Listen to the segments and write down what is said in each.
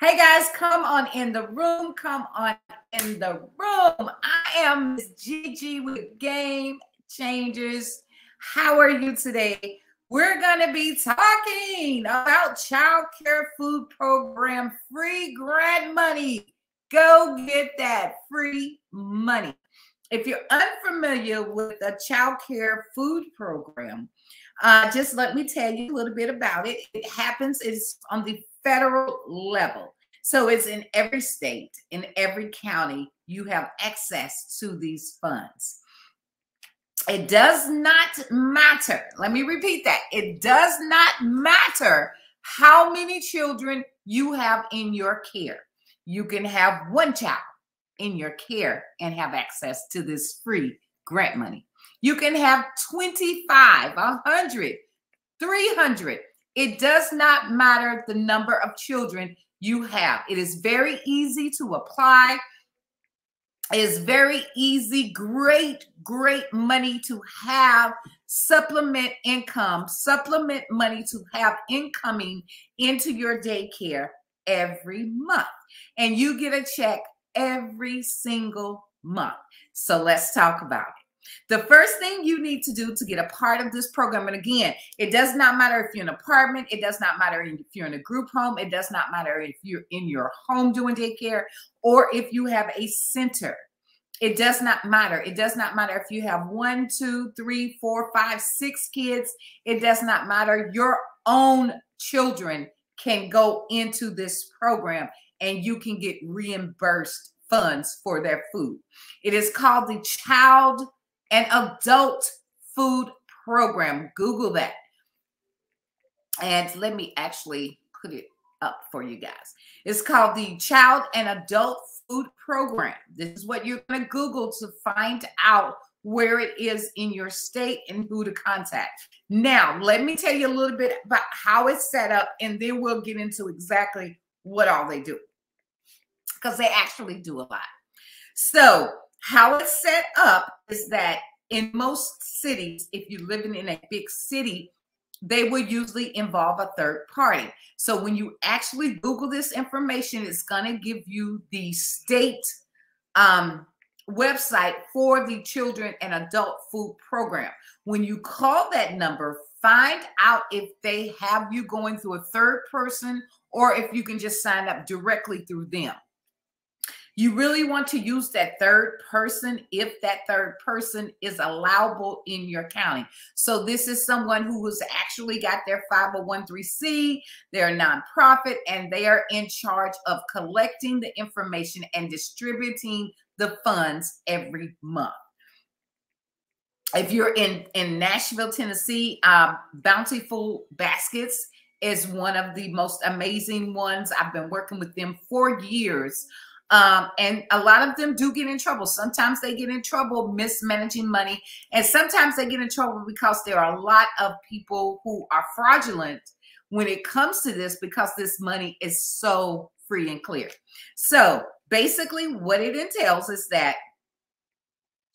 Hey guys, come on in the room. Come on in the room. I am Miss Gigi with Game Changers. How are you today? We're going to be talking about child care food program free grant money. Go get that free money. If you're unfamiliar with a child care food program, uh, just let me tell you a little bit about it. It happens is on the federal level. So it's in every state, in every county, you have access to these funds. It does not matter. Let me repeat that. It does not matter how many children you have in your care. You can have one child in your care and have access to this free grant money. You can have 25, 100, 300. It does not matter the number of children you have. It is very easy to apply. It is very easy, great, great money to have supplement income, supplement money to have incoming into your daycare every month. And you get a check every single month. So let's talk about it. The first thing you need to do to get a part of this program, and again, it does not matter if you're in an apartment, it does not matter if you're in a group home, it does not matter if you're in your home doing daycare, or if you have a center. It does not matter. It does not matter if you have one, two, three, four, five, six kids. It does not matter. Your own children can go into this program and you can get reimbursed funds for their food. It is called the Child an adult food program. Google that. And let me actually put it up for you guys. It's called the Child and Adult Food Program. This is what you're going to Google to find out where it is in your state and who to contact. Now, let me tell you a little bit about how it's set up, and then we'll get into exactly what all they do because they actually do a lot. So, how it's set up is that in most cities, if you're living in a big city, they would usually involve a third party. So when you actually Google this information, it's going to give you the state um, website for the children and adult food program. When you call that number, find out if they have you going through a third person or if you can just sign up directly through them. You really want to use that third person if that third person is allowable in your county. So this is someone who has actually got their 501c, they're nonprofit, and they are in charge of collecting the information and distributing the funds every month if you're in in Nashville, Tennessee, uh, Bountiful Baskets is one of the most amazing ones. I've been working with them for years um, and a lot of them do get in trouble. Sometimes they get in trouble mismanaging money, and sometimes they get in trouble because there are a lot of people who are fraudulent when it comes to this because this money is so free and clear. So basically, what it entails is that,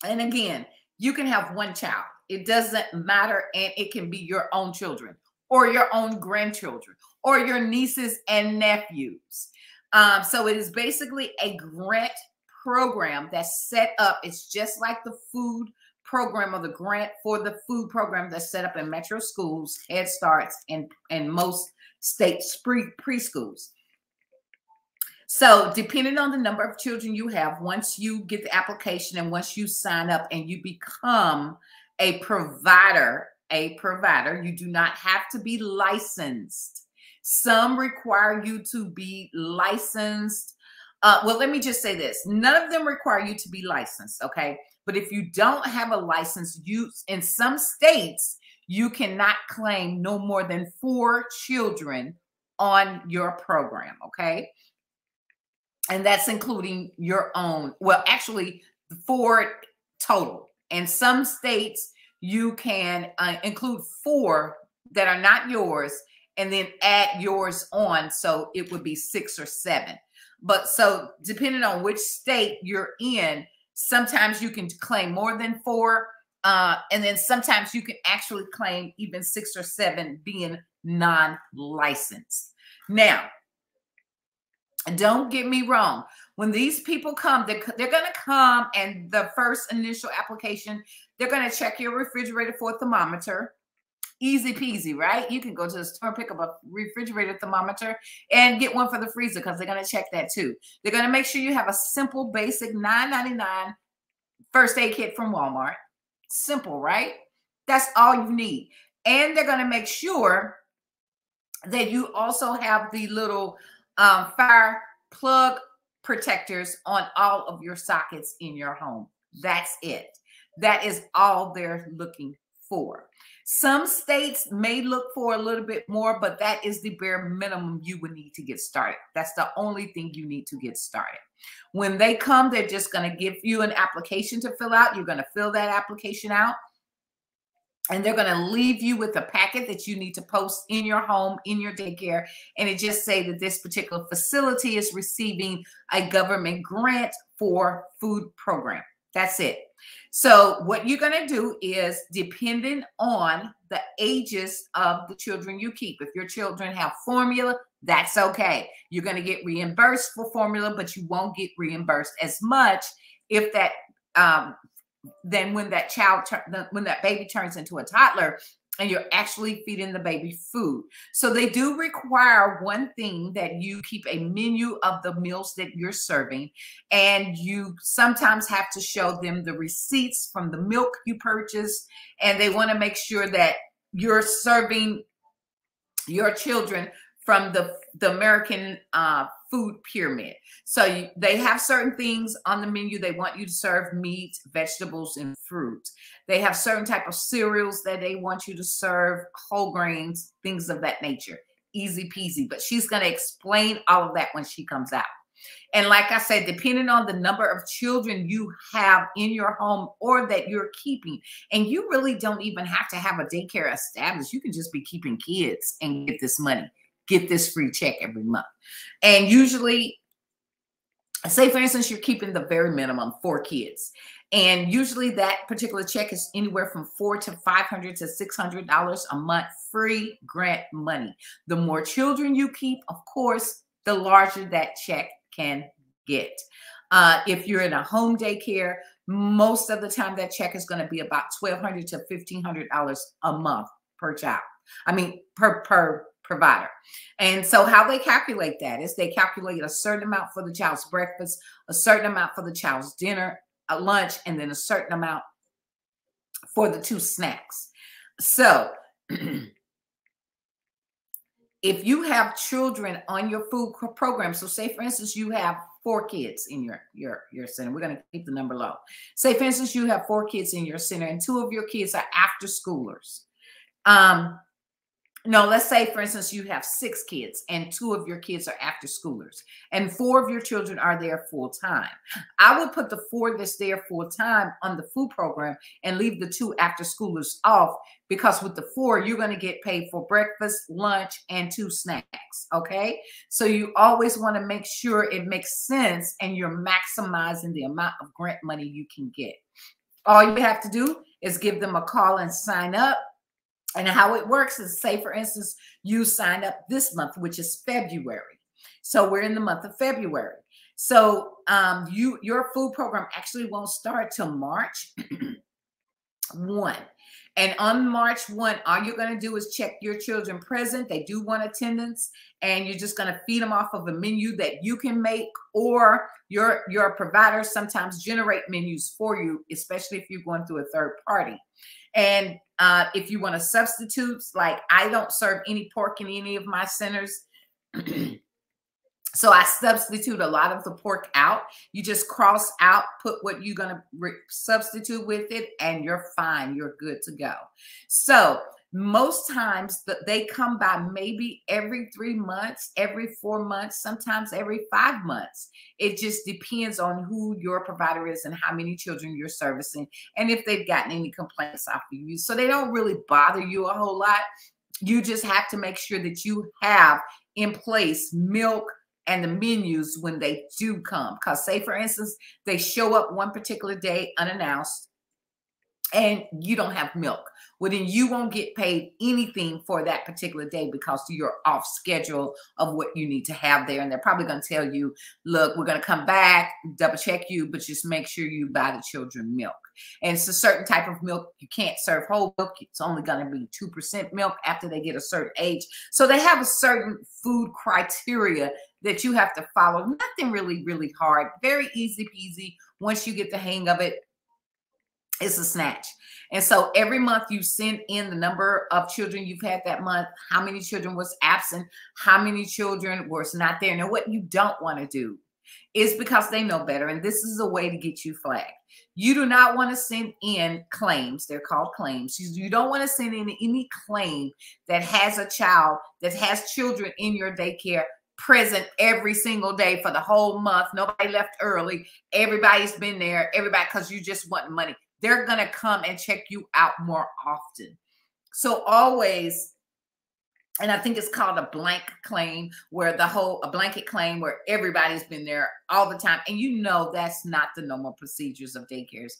and again, you can have one child, it doesn't matter, and it can be your own children or your own grandchildren or your nieces and nephews um, so it is basically a grant program that's set up. It's just like the food program or the grant for the food program that's set up in metro schools, Head Starts, and, and most state pre preschools. So, depending on the number of children you have, once you get the application and once you sign up and you become a provider, a provider, you do not have to be licensed some require you to be licensed. Uh, well, let me just say this none of them require you to be licensed, okay? But if you don't have a license, you in some states, you cannot claim no more than four children on your program, okay? And that's including your own. Well, actually, four total. In some states, you can uh, include four that are not yours and then add yours on. So it would be six or seven. But so depending on which state you're in, sometimes you can claim more than four. Uh, and then sometimes you can actually claim even six or seven being non licensed. Now, don't get me wrong. When these people come, they're, they're going to come and the first initial application, they're going to check your refrigerator for a thermometer. Easy peasy, right? You can go to the store pick up a refrigerator thermometer and get one for the freezer because they're going to check that too. They're going to make sure you have a simple, basic $9.99 first aid kit from Walmart. Simple, right? That's all you need. And they're going to make sure that you also have the little um, fire plug protectors on all of your sockets in your home. That's it. That is all they're looking for. Some states may look for a little bit more, but that is the bare minimum you would need to get started. That's the only thing you need to get started. When they come, they're just going to give you an application to fill out. You're going to fill that application out and they're going to leave you with a packet that you need to post in your home in your daycare and it just say that this particular facility is receiving a government grant for food program that's it. So what you're going to do is depending on the ages of the children you keep if your children have formula that's okay. You're going to get reimbursed for formula but you won't get reimbursed as much if that um, than when that child when that baby turns into a toddler and you're actually feeding the baby food. So they do require one thing that you keep a menu of the meals that you're serving and you sometimes have to show them the receipts from the milk you purchased and they want to make sure that you're serving your children from the the American uh, food pyramid. So you, they have certain things on the menu. They want you to serve meat, vegetables, and fruit. They have certain type of cereals that they want you to serve, whole grains, things of that nature. Easy peasy. But she's going to explain all of that when she comes out. And like I said, depending on the number of children you have in your home or that you're keeping, and you really don't even have to have a daycare established, you can just be keeping kids and get this money get this free check every month. And usually, say for instance, you're keeping the very minimum four kids. And usually that particular check is anywhere from four to five hundred to six hundred dollars a month free grant money. The more children you keep, of course, the larger that check can get. Uh, if you're in a home daycare, most of the time that check is going to be about twelve hundred to fifteen hundred dollars a month per child. I mean, per per provider. And so how they calculate that is they calculate a certain amount for the child's breakfast, a certain amount for the child's dinner, a lunch, and then a certain amount for the two snacks. So if you have children on your food program, so say for instance you have four kids in your your your center. We're going to keep the number low. Say for instance you have four kids in your center and two of your kids are after schoolers. Um, no, let's say, for instance, you have six kids and two of your kids are after schoolers and four of your children are there full time. I would put the four that's there full time on the food program and leave the two after schoolers off because with the four, you're going to get paid for breakfast, lunch, and two snacks. Okay. So you always want to make sure it makes sense and you're maximizing the amount of grant money you can get. All you have to do is give them a call and sign up and how it works is say, for instance, you signed up this month, which is February. So we're in the month of February. So um, you your food program actually won't start till March 1. And on March 1, all you're going to do is check your children present. They do want attendance, and you're just going to feed them off of a menu that you can make, or your, your providers sometimes generate menus for you, especially if you're going through a third party. And uh, if you want to substitute, like I don't serve any pork in any of my centers. so I substitute a lot of the pork out. You just cross out, put what you're going to substitute with it, and you're fine. You're good to go. So most times that they come by maybe every three months, every four months, sometimes every five months. It just depends on who your provider is and how many children you're servicing and if they've gotten any complaints off of you. So they don't really bother you a whole lot. You just have to make sure that you have in place milk and the menus when they do come. Because, say, for instance, they show up one particular day unannounced and you don't have milk well, then you won't get paid anything for that particular day because you're off schedule of what you need to have there. And they're probably going to tell you, look, we're going to come back, double check you, but just make sure you buy the children milk. And it's a certain type of milk. You can't serve whole milk. It's only going to be 2% milk after they get a certain age. So they have a certain food criteria that you have to follow. Nothing really, really hard. Very easy peasy. Once you get the hang of it, it's a snatch. And so every month you send in the number of children you've had that month, how many children was absent, how many children was not there. Now, what you don't want to do is because they know better. And this is a way to get you flagged. You do not want to send in claims. They're called claims. You don't want to send in any claim that has a child that has children in your daycare present every single day for the whole month. Nobody left early. Everybody's been there. Everybody, because you just want money. They're going to come and check you out more often. So always, and I think it's called a blank claim, where the whole, a blanket claim where everybody's been there all the time. And you know that's not the normal procedures of daycares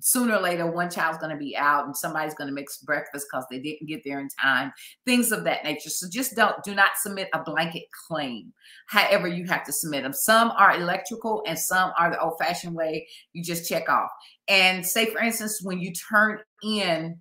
sooner or later one child's going to be out and somebody's going to mix breakfast because they didn't get there in time things of that nature so just don't do not submit a blanket claim however you have to submit them some are electrical and some are the old-fashioned way you just check off and say for instance when you turn in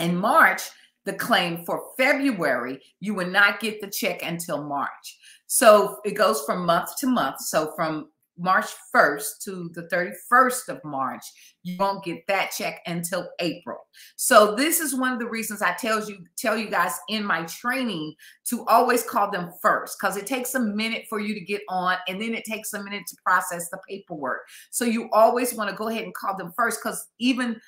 in march the claim for february you will not get the check until march. So it goes from month to month. So from March 1st to the 31st of March, you won't get that check until April. So this is one of the reasons I tell you tell you guys in my training to always call them first because it takes a minute for you to get on and then it takes a minute to process the paperwork. So you always want to go ahead and call them first because even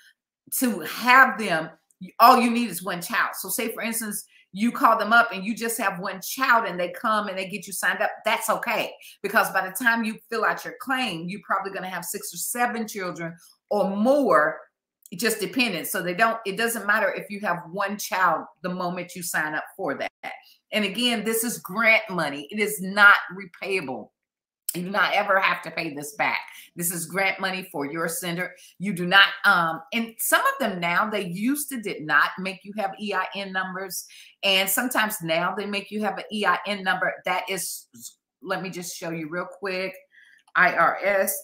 to have them, all you need is one child. So say for instance, you call them up and you just have one child and they come and they get you signed up, that's okay. Because by the time you fill out your claim, you're probably going to have six or seven children or more, just dependent. So they don't, it doesn't matter if you have one child the moment you sign up for that. And again, this is grant money, it is not repayable. You do not ever have to pay this back. This is grant money for your center. You do not, um, and some of them now they used to did not make you have EIN numbers, and sometimes now they make you have an EIN number. That is, let me just show you real quick, irs.gov.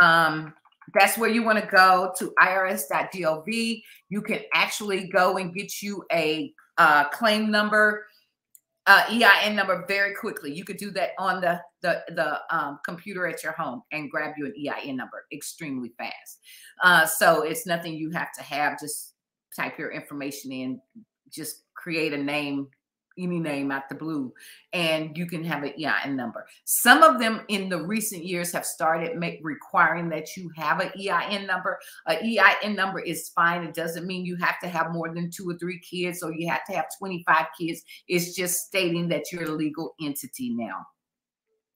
Um, that's where you want to go to irs.gov. You can actually go and get you a uh, claim number uh, EIN number very quickly. You could do that on the the the um, computer at your home and grab you an EIN number extremely fast. Uh, so it's nothing you have to have. Just type your information in. Just create a name any name out the blue and you can have an EIN number. Some of them in the recent years have started make, requiring that you have an EIN number. A EIN number is fine. It doesn't mean you have to have more than two or three kids or you have to have 25 kids. It's just stating that you're a legal entity now.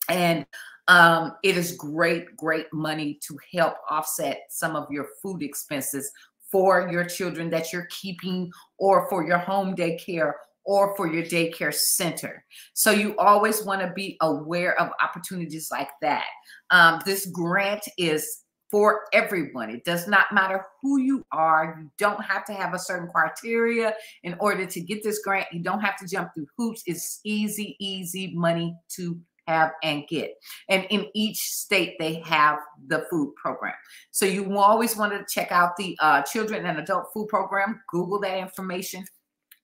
And um, it is great, great money to help offset some of your food expenses for your children that you're keeping or for your home daycare or for your daycare center. So you always want to be aware of opportunities like that. Um, this grant is for everyone. It does not matter who you are. You don't have to have a certain criteria in order to get this grant. You don't have to jump through hoops. It's easy, easy money to have and get. And in each state, they have the food program. So you always want to check out the uh, children and adult food program. Google that information,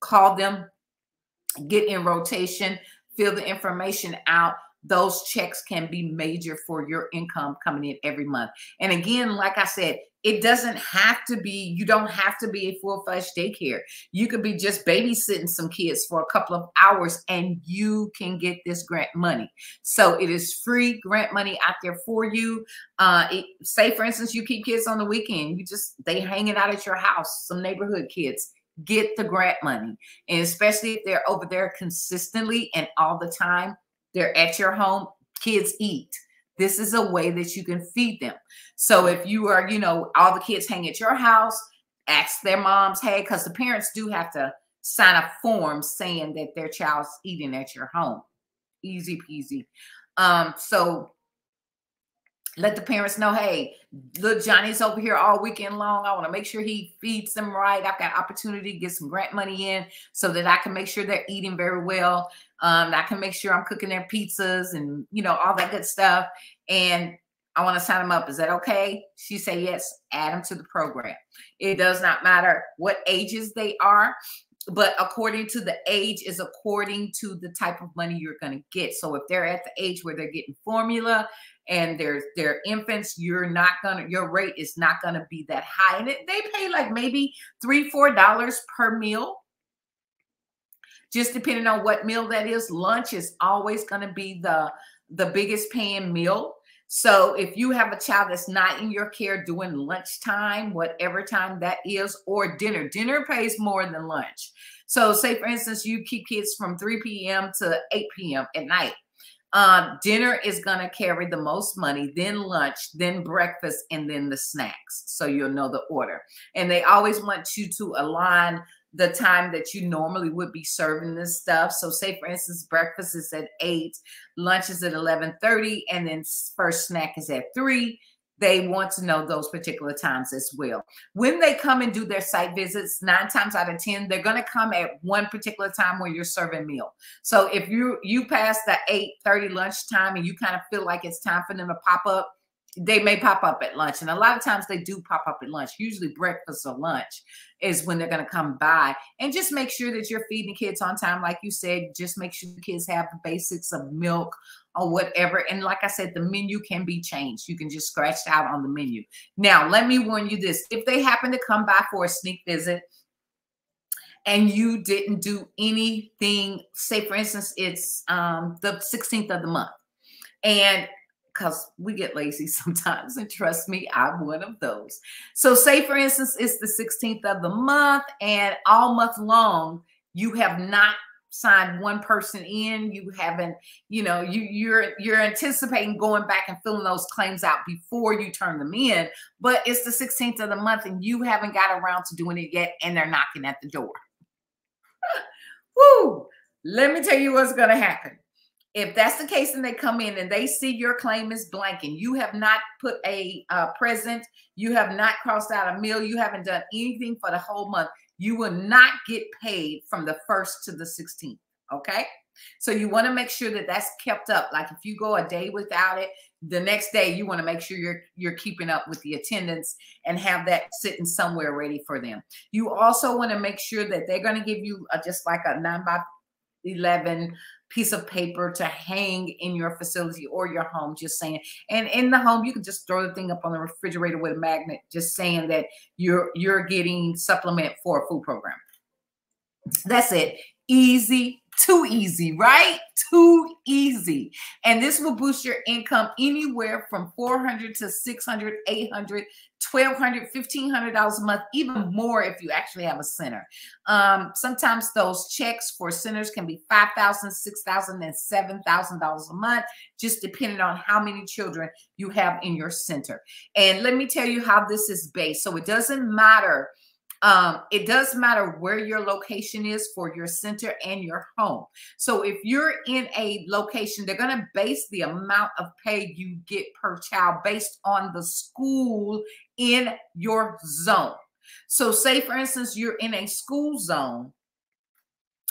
call them, get in rotation, fill the information out. Those checks can be major for your income coming in every month. And again, like I said, it doesn't have to be, you don't have to be a full fledged daycare. You could be just babysitting some kids for a couple of hours and you can get this grant money. So it is free grant money out there for you. Uh, it, say, for instance, you keep kids on the weekend, you just, they hanging out at your house, some neighborhood kids get the grant money. And especially if they're over there consistently and all the time, they're at your home, kids eat. This is a way that you can feed them. So if you are, you know, all the kids hang at your house, ask their moms, hey, because the parents do have to sign a form saying that their child's eating at your home. Easy peasy. Um, so let the parents know, hey, look, Johnny's over here all weekend long. I want to make sure he feeds them right. I've got opportunity to get some grant money in so that I can make sure they're eating very well. Um, I can make sure I'm cooking their pizzas and you know all that good stuff. And I want to sign them up. Is that okay? She said yes. Add them to the program. It does not matter what ages they are but according to the age is according to the type of money you're going to get so if they're at the age where they're getting formula and they're they're infants you're not gonna your rate is not gonna be that high. And it, they pay like maybe three four dollars per meal. Just depending on what meal that is lunch is always to be the the biggest paying meal. So if you have a child that's not in your care doing lunchtime whatever time that is or dinner dinner pays more than lunch. So say for instance you keep kids from 3 p.m to 8 p.m at night uh, dinner is going to carry the most money, then lunch, then breakfast, and then the snacks. So you'll know the order. And they always want you to align the time that you normally would be serving this stuff. So say for instance, breakfast is at eight, lunch is at 1130, and then first snack is at three they want to know those particular times as well. When they come and do their site visits, nine times out of 10, they're going to come at one particular time where you're serving meal. So if you you pass the 8 30 lunch time and you kind of feel like it's time for them to pop up, they may pop up at lunch. And a lot of times they do pop up at lunch. Usually breakfast or lunch is when they're going to come by. And just make sure that you're feeding kids on time. Like you said, just make sure the kids have the basics of milk or whatever. And like I said, the menu can be changed. You can just scratch out on the menu. Now, let me warn you this. If they happen to come by for a sneak visit, and you didn't do anything, say for instance, it's um, the 16th of the month, and because we get lazy sometimes. And trust me, I'm one of those. So, say for instance, it's the 16th of the month, and all month long, you have not signed one person in you haven't you know you you're you're anticipating going back and filling those claims out before you turn them in but it's the 16th of the month and you haven't got around to doing it yet and they're knocking at the door Woo! let me tell you what's going to happen if that's the case and they come in and they see your claim is blank and you have not put a uh, present, you have not crossed out a meal, you haven't done anything for the whole month, you will not get paid from the 1st to the 16th. Okay. So you want to make sure that that's kept up. Like if you go a day without it, the next day you want to make sure you're you're keeping up with the attendance and have that sitting somewhere ready for them. You also want to make sure that they're going to give you a, just like a 9 by 11 piece of paper to hang in your facility or your home, just saying. And in the home, you can just throw the thing up on the refrigerator with a magnet, just saying that you're you're getting supplement for a food program. That's it. Easy too easy, right? Too easy. And this will boost your income anywhere from 400 to 600, 800, 1200 $1,500 a month, even more if you actually have a center. Um, sometimes those checks for centers can be $5,000, $6,000, and $7,000 a month, just depending on how many children you have in your center. And let me tell you how this is based. So it doesn't matter um, it does matter where your location is for your center and your home. So if you're in a location, they're going to base the amount of pay you get per child based on the school in your zone. So, say for instance, you're in a school zone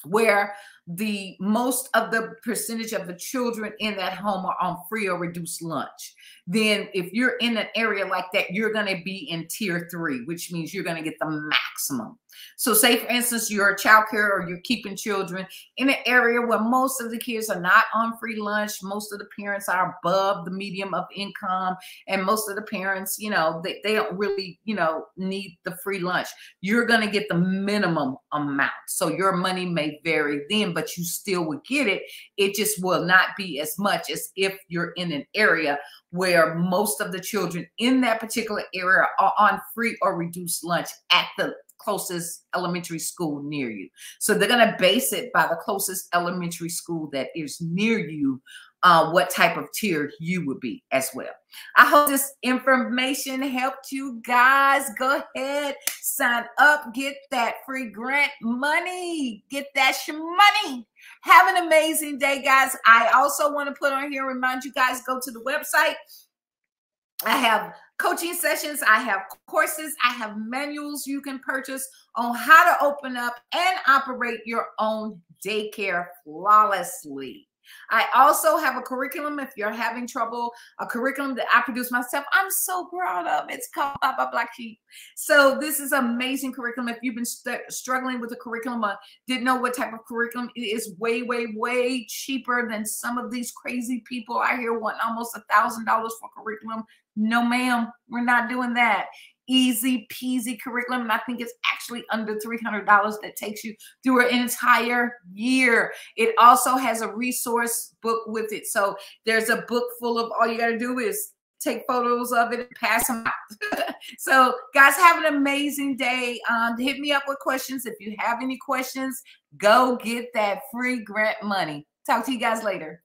where the most of the percentage of the children in that home are on free or reduced lunch. Then if you're in an area like that you're going to be in tier three which means you're going to get the maximum so say for instance you're a child care or you're keeping children in an area where most of the kids are not on free lunch most of the parents are above the medium of income and most of the parents you know they, they don't really you know need the free lunch you're going to get the minimum amount so your money may vary then but you still would get it. It just will not be as much as if you're in an area where most of the children in that particular area are on free or reduced lunch at the closest elementary school near you. So they're going to base it by the closest elementary school that is near you uh, what type of tier you would be as well. I hope this information helped you guys. Go ahead, sign up, get that free grant money, get that money. Have an amazing day, guys. I also want to put on here, remind you guys go to the website I have coaching sessions, I have courses, I have manuals you can purchase on how to open up and operate your own daycare flawlessly. I also have a curriculum if you're having trouble, a curriculum that I produce myself. I'm so proud of. It's called Baba Black Sheep. So this is amazing curriculum. If you've been st struggling with a curriculum or didn't know what type of curriculum, it is way, way, way cheaper than some of these crazy people I hear wanting almost a thousand dollars for curriculum. No, ma'am, we're not doing that easy peasy curriculum. And I think it's actually under $300 that takes you through an entire year. It also has a resource book with it. So there's a book full of all you got to do is take photos of it and pass them out. so guys, have an amazing day. Um, hit me up with questions. If you have any questions, go get that free grant money. Talk to you guys later.